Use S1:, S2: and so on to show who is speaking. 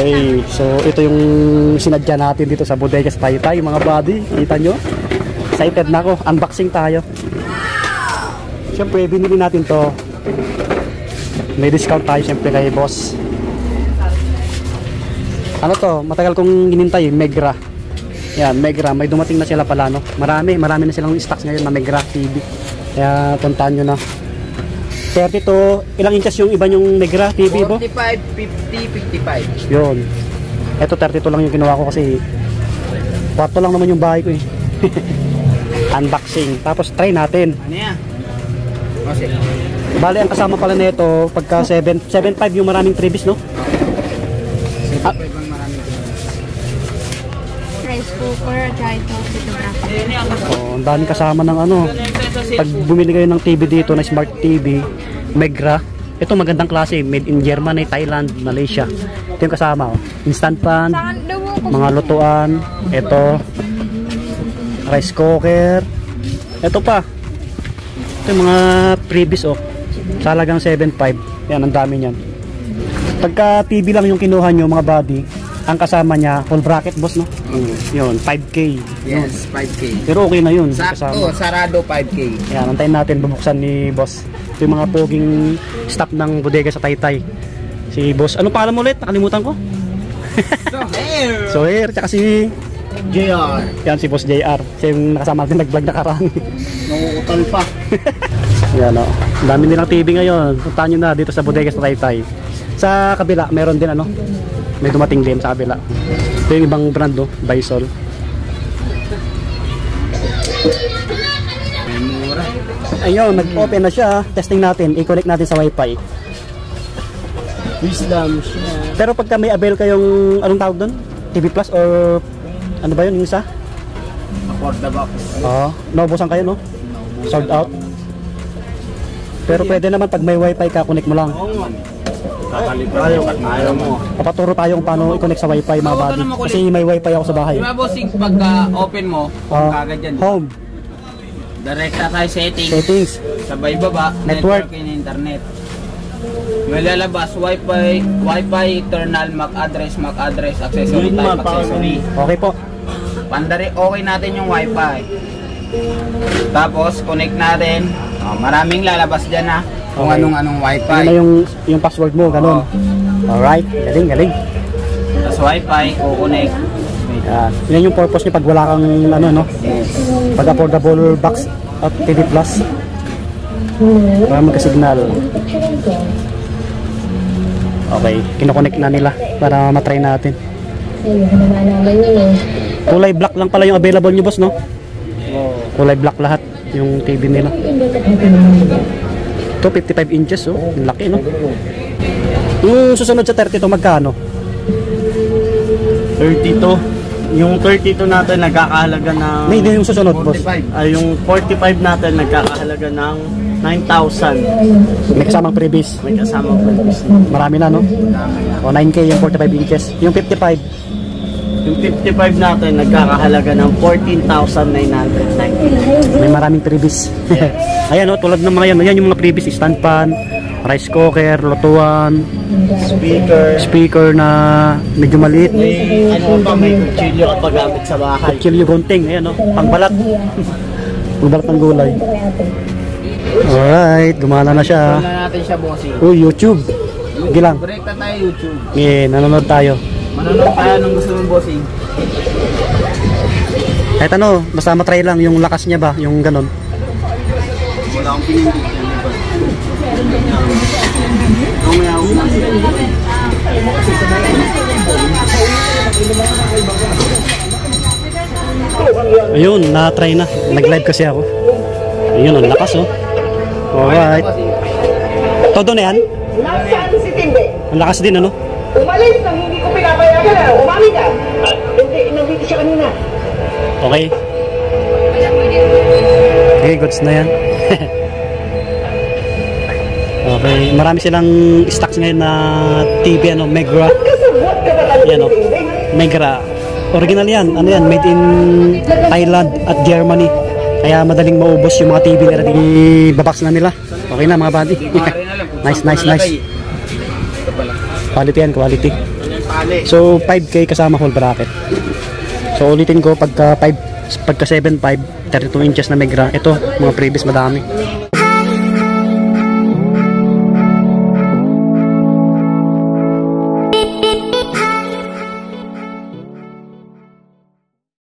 S1: Okay, so ito yung sinadya natin dito sa bodega sa Taytay, mga buddy. Kita nyo? Excited na ako. Unboxing tayo. Siyempre, binili natin to. May discount tayo siyempre kay boss. Ano to? Matagal kong hinintay, Megra. Yan, Megra. May dumating na sila pala, no? Marami, marami na silang stocks ngayon na Megra TV. Kaya puntahan nyo na. 32, ilang inches yung iba yung Megra TV, bo?
S2: 45, 50, 55.
S1: Yun. Ito 32 lang yung ginawa ko kasi kwarto lang naman yung bahay ko eh. Unboxing. Tapos try natin.
S2: Ano yan? Kasi,
S1: Bali ang kasama pala nito pagka 7 7.5 yung maraming freebies no? Ah.
S2: pwede bang maraming
S3: rice cooker, dry toast, photography.
S1: Oh, ang daming kasama ng ano. Pag bumili kayo ng TV dito na Smart TV, Megra, ito magandang klase, made in Germany, Thailand, Malaysia. Ito yung kasama oh. Instant pan, mga lutuan, ito rice cooker. Ito pa. Ito yung mga freebies oh. Sa halagang 7.5. Yan, ang dami niyan. Pagka TV lang yung kinuha nyo mga body, ang kasama niya, full bracket boss no? Yun, 5K.
S2: Yes, 5K.
S1: Pero okay na yun.
S2: Sakto,
S1: kasama.
S2: sarado 5K.
S1: Yan, antayin natin bubuksan ni boss. Ito yung mga poging staff ng bodega sa Taytay. Si boss, ano pangalan mo ulit? Nakalimutan ko.
S2: So, here!
S1: So here, tsaka si
S2: JR.
S1: yan si boss JR. Siya yung nakasama natin nag-vlog na karaan.
S2: Nauutal pa.
S1: yan o. Ang dami nilang TV ngayon. Puntahan nyo na dito sa bodega sa Taytay. Sa kabila, meron din ano. May dumating din sa kabila. Ito yung ibang brand no, Bisol. Ayun, nag-open na siya. Testing natin. I-connect natin sa wifi.
S2: Wisdom siya.
S1: Pero pagka may avail kayong, anong tawag doon? TV Plus or ano ba yun yung isa?
S2: Afford the box.
S1: Oo. naubusan kayo no? Sold out. Pero pwede naman pag may wifi ka, connect mo lang.
S2: Oo nga. Ayaw, ayaw mo.
S1: Papaturo tayo kung paano i-connect sa wifi mga
S2: Oo,
S1: buddy. Kasi may wifi ako sa bahay.
S2: Di ba bossing, pagka open mo,
S1: Ah,
S2: kagad yan.
S1: home,
S2: Direct na tayo setting.
S1: settings,
S2: Sabay baba,
S1: Network.
S2: network, and internet. May lalabas, wifi, wifi, internal, MAC address, MAC address, accessory type, accessory.
S1: okay po.
S2: Pandari, okay natin yung wifi. Tapos, connect natin. Oh, maraming lalabas dyan ha. Kung
S1: Okay.
S2: anong-anong wifi.
S1: Yun na yung, yung password mo, ganun. Alright, galing, galing.
S2: Tapos wifi, kukonect.
S1: Yan. Yun yung purpose niya pag wala kang ano no,
S2: Yes.
S1: pag affordable box at TV Plus. Para magka-signal. Okay, kinoconnect na nila para matry natin. Kulay black lang pala yung available nyo boss no? Kulay black lahat yung TV nila. Ito 55 inches oh, Ang laki no? Yung susunod sa 32 magkano?
S4: 32. Yung 32 natin nagkakahalaga ng
S1: May hindi yung susunod boss.
S2: 45.
S4: ay yung 45 natin nagkakahalaga ng 9,000.
S1: May kasamang previous.
S4: May kasama purpose.
S1: Marami na no? O 9K yung 45 inches. Yung 55,
S4: Yung 55 natin nagkakahalaga ng 14,990.
S1: may maraming previous. Ayan o, tulad ng mga yan. Ayan yung mga previous. Stand pan, rice cooker, lutuan,
S4: Speaker.
S1: speaker na medyo maliit.
S4: May ano pa, may kutsilyo ka pagamit sa bahay.
S1: Kutsilyo gunting. Ayan o, pangbalat. Pangbalat ng gulay. Alright, gumana na siya.
S2: Wala natin siya bossing.
S1: Uy, YouTube. Sige lang.
S2: Break na tayo YouTube.
S1: Yeah, nanonood tayo.
S2: Manonood tayo ng gusto mong bossing.
S1: Kahit ano, basta matry lang yung lakas niya ba, yung ganon.
S4: Wala akong pinindot yan. Ako
S1: Ayun, na-try na. Nag-live kasi ako. Ayun, ang lakas oh. Alright. Todo na yan?
S5: Timbe?
S1: Ang lakas din ano?
S5: Umalis ko pinapayagan na. Umami ka. Hindi, nandito siya kanina.
S1: Okay. Okay, goods na yan. okay, marami silang stocks ngayon na TV ano, Megra. Yan
S5: ni
S1: oh. Megra. Original yan. Ano yan? Made in Thailand at Germany. Kaya madaling maubos yung mga TV nila. Ibabox na nila. Okay na mga buddy. Nice, nice, nice. Quality yan, quality. So 5k kasama whole bracket. So ulitin ko pagka 5 pagka 7.5 32 inches na megra. Ito mga previous madami.